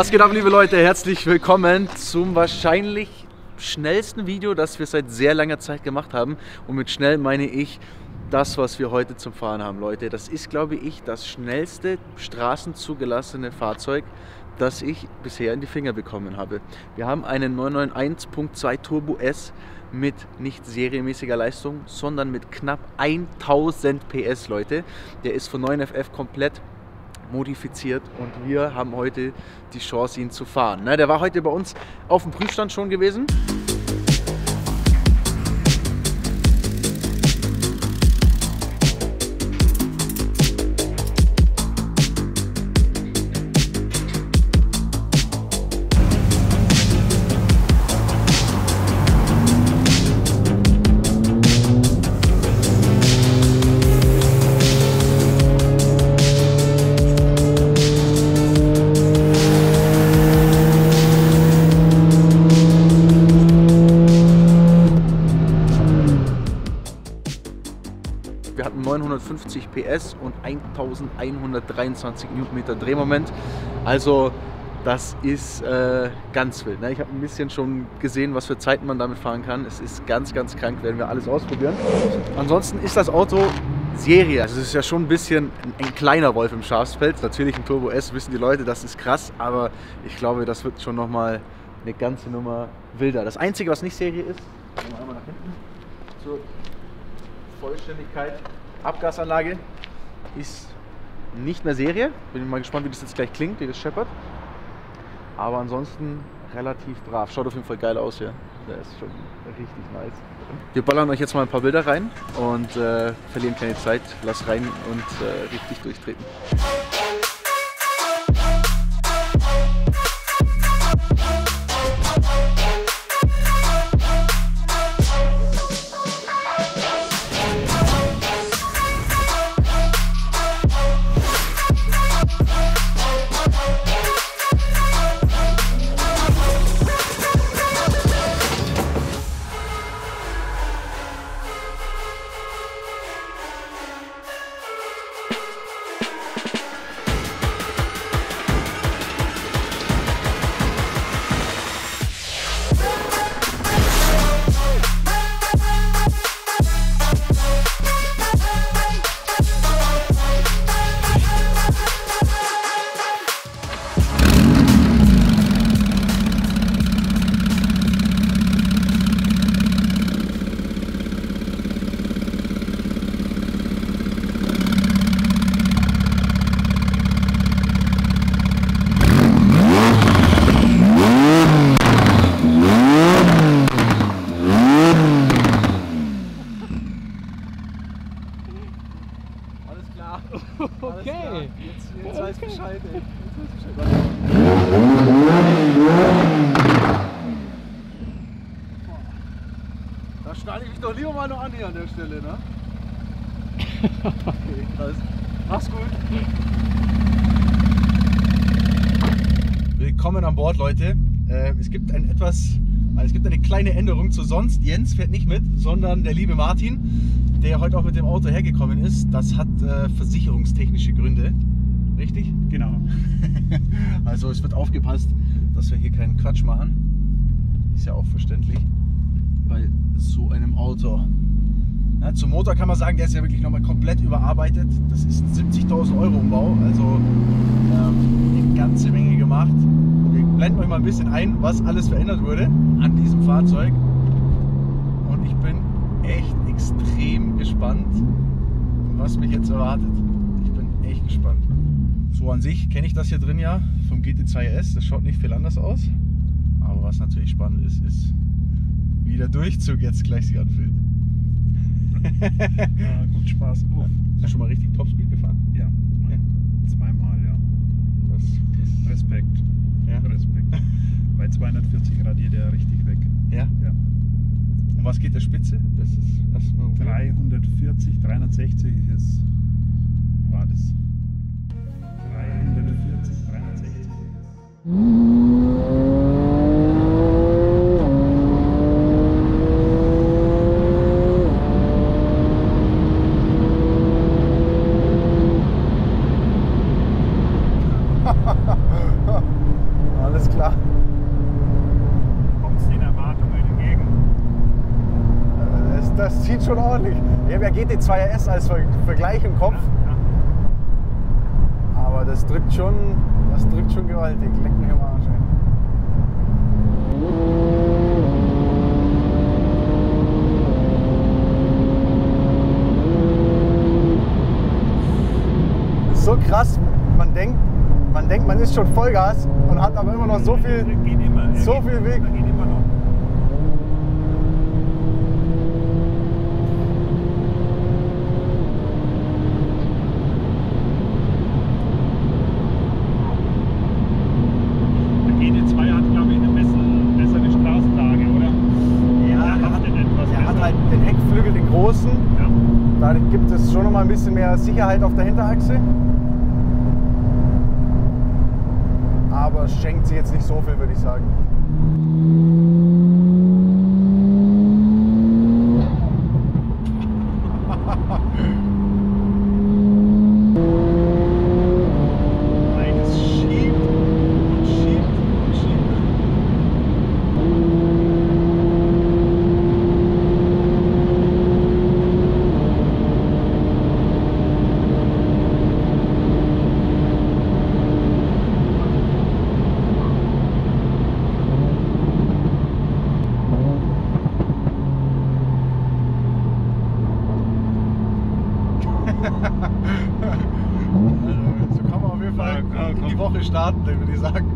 Was geht ab, liebe Leute? Herzlich willkommen zum wahrscheinlich schnellsten Video, das wir seit sehr langer Zeit gemacht haben. Und mit schnell meine ich das, was wir heute zum Fahren haben, Leute. Das ist, glaube ich, das schnellste straßenzugelassene Fahrzeug, das ich bisher in die Finger bekommen habe. Wir haben einen 991.2 Turbo S mit nicht serienmäßiger Leistung, sondern mit knapp 1000 PS, Leute. Der ist von 9FF komplett modifiziert und wir haben heute die Chance, ihn zu fahren. Ne, der war heute bei uns auf dem Prüfstand schon gewesen. Wir hatten 950 PS und 1123 Newtonmeter Drehmoment. Also das ist äh, ganz wild. Ne? Ich habe ein bisschen schon gesehen, was für Zeiten man damit fahren kann. Es ist ganz, ganz krank, werden wir alles ausprobieren. Ansonsten ist das Auto Serie. Also es ist ja schon ein bisschen ein, ein kleiner Wolf im Schafsfeld. Natürlich ein Turbo S, wissen die Leute, das ist krass, aber ich glaube, das wird schon nochmal eine ganze Nummer wilder. Das Einzige, was nicht Serie ist, einmal nach hinten, zur Vollständigkeit. Abgasanlage ist nicht mehr Serie. Bin mal gespannt, wie das jetzt gleich klingt, wie das scheppert. Aber ansonsten relativ brav. Schaut auf jeden Fall geil aus hier. Der ist schon richtig nice. Wir ballern euch jetzt mal ein paar Bilder rein und äh, verlieren keine Zeit. Lass rein und äh, richtig durchtreten. Bescheid, ey. Da schneide ich mich doch lieber mal noch an hier an der Stelle, ne? Okay, krass. Mach's gut. Willkommen an Bord, Leute. Äh, es gibt ein etwas, also es gibt eine kleine Änderung zu sonst. Jens fährt nicht mit, sondern der liebe Martin, der heute auch mit dem Auto hergekommen ist. Das hat äh, versicherungstechnische Gründe. Richtig? Genau. Also es wird aufgepasst, dass wir hier keinen Quatsch machen. Ist ja auch verständlich bei so einem Auto. Ja, zum Motor kann man sagen, der ist ja wirklich nochmal komplett überarbeitet. Das ist ein 70.000 Euro Umbau, also ähm, eine ganze Menge gemacht. Wir blenden euch mal ein bisschen ein, was alles verändert wurde an diesem Fahrzeug. Und ich bin echt extrem gespannt, was mich jetzt erwartet. Ich bin echt gespannt. So an sich kenne ich das hier drin ja vom GT2 RS. Das schaut nicht viel anders aus. Aber was natürlich spannend ist, ist, wie der Durchzug jetzt gleich sich anfühlt. Ja, gut Spaß. Oh, Hast du schon mal richtig Topspeed gefahren? ja. Zweimal, ja. Das, das, Respekt. ja. Respekt. Bei 240 radiert er richtig weg. ja. Ja. Und was geht der Spitze? Das ist erstmal 340, 360 ist, war das. Alles klar. Kommst den Erwartungen entgegen? Äh, das, zieht schon ordentlich. Ich habe ja GT2 RS als Vergleich im Kopf. Aber das drückt schon das drückt schon gewaltig. Leck mich am Arsch. Das ist so krass. Man denkt, man denkt, man ist schon Vollgas und hat aber immer noch so viel. So viel Weg. Er geht immer noch. Der GT2 hat, glaube ich, eine bessere, bessere Straßenlage, oder? Ja, er er hat, haftet etwas er hat besser. halt den Heckflügel, den großen. Ja. Dadurch gibt es schon noch mal ein bisschen Sicherheit auf der Hinterachse. Aber es schenkt sie jetzt nicht so viel, würde ich sagen. Nein, es schiebt und schiebt und schiebt. Also, so kann man auf jeden Fall Ja, klar, in die komm. Woche starten, würde ich sagen.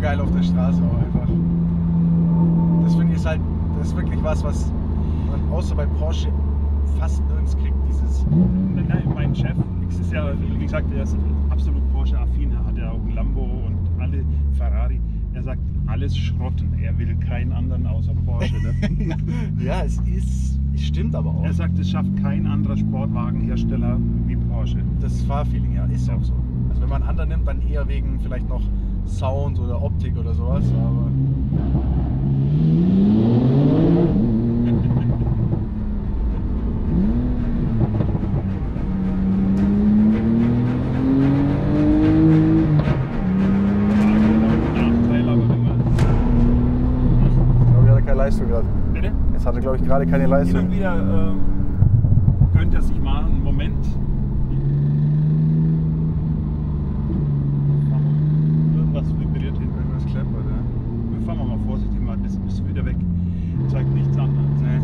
Geil auf der Straße auch einfach. Das finde ich ist halt, das ist wirklich was, was man außer bei Porsche fast nirgends kriegt. Dieses, Nein, mein Chef, ist ja, wie gesagt, er ist absolut Porsche-affin, hat ja auch ein Lambo und alle Ferrari. Er sagt, alles schrotten. Er will keinen anderen außer Porsche. Ne? ja, es ist, es stimmt aber auch. er sagt, es schafft kein anderer Sportwagenhersteller wie Porsche. Das Fahrfeeling, ja, ist auch so. Also wenn man einen anderen nimmt, dann eher wegen vielleicht noch Sound oder Optik oder sowas, aber. Gerade keine Hin und Leistung. wieder äh, gönnt er sich mal einen Moment. Irgendwas vibriert hinten. Irgendwas kleppert, ja. Wir fahren mal vorsichtig mal, das ist wieder weg. Zeigt nichts anderes. Nee.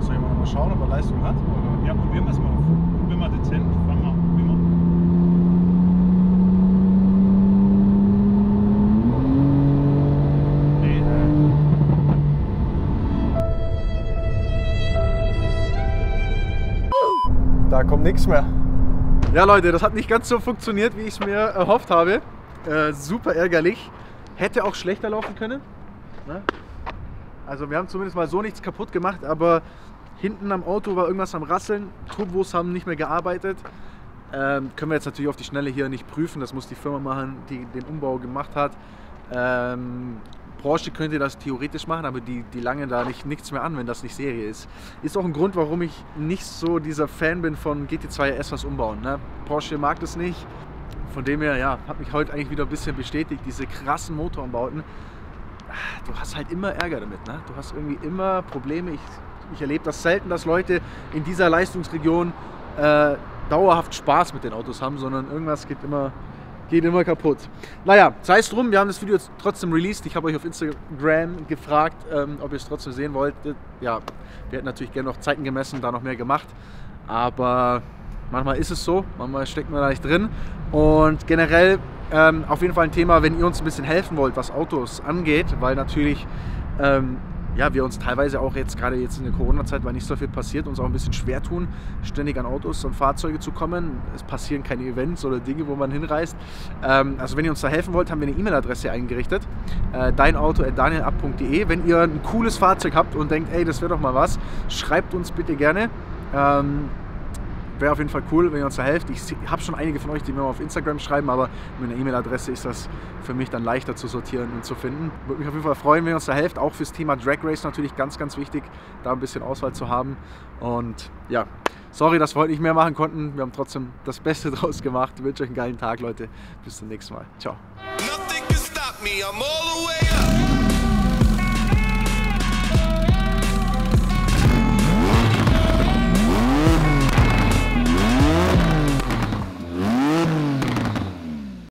Soll ich mal mal schauen, ob er Leistung hat? Oder? Ja, probieren wir es mal. Kommt nichts mehr. Ja, Leute, das hat nicht ganz so funktioniert, wie ich es mir erhofft habe. Äh, super ärgerlich. Hätte auch schlechter laufen können. Ne? Also, wir haben zumindest mal so nichts kaputt gemacht, aber hinten am Auto war irgendwas am Rasseln. Turbos haben nicht mehr gearbeitet. Ähm, können wir jetzt natürlich auf die Schnelle hier nicht prüfen. Das muss die Firma machen, die den Umbau gemacht hat. Ähm, Porsche könnte das theoretisch machen, aber die, die lange da nicht, nichts mehr an, wenn das nicht Serie ist. Ist auch ein Grund, warum ich nicht so dieser Fan bin von GT2 RS was umbauen. Ne? Porsche mag das nicht. Von dem her, ja, hat mich heute eigentlich wieder ein bisschen bestätigt, diese krassen Motorumbauten. ah, Du hast halt immer Ärger damit. Ne? Du hast irgendwie immer Probleme. Ich, ich erlebe das selten, dass Leute in dieser Leistungsregion äh, dauerhaft Spaß mit den Autos haben, sondern irgendwas geht immer, geht immer kaputt. Naja, sei es drum, wir haben das Video jetzt trotzdem released. Ich habe euch auf Instagram gefragt, ähm, ob ihr es trotzdem sehen wollt. Ja, wir hätten natürlich gerne noch Zeiten gemessen, da noch mehr gemacht. Aber manchmal ist es so, manchmal steckt man da nicht drin. Und generell ähm, auf jeden Fall ein Thema, wenn ihr uns ein bisschen helfen wollt, was Autos angeht, weil natürlich ähm, ja, wir uns teilweise auch jetzt gerade jetzt in der Corona-Zeit, weil nicht so viel passiert, uns auch ein bisschen schwer tun, ständig an Autos und Fahrzeuge zu kommen. Es passieren keine Events oder Dinge, wo man hinreist. Ähm, also wenn ihr uns da helfen wollt, haben wir eine E-Mail-Adresse eingerichtet, äh, deinauto.danielab.de. Wenn ihr ein cooles Fahrzeug habt und denkt, ey, das wäre doch mal was, schreibt uns bitte gerne. Ähm, Wäre auf jeden Fall cool, wenn ihr uns da helft. Ich habe schon einige von euch, die mir auf Instagram schreiben, aber mit einer E-Mail-Adresse ist das für mich dann leichter zu sortieren und zu finden. Würde mich auf jeden Fall freuen, wenn ihr uns da helft. Auch fürs Thema Drag Race natürlich ganz, ganz wichtig, da ein bisschen Auswahl zu haben. Und ja, Sorry, dass wir heute nicht mehr machen konnten. Wir haben trotzdem das Beste draus gemacht. Ich wünsche euch einen geilen Tag, Leute. Bis zum nächsten Mal. Ciao.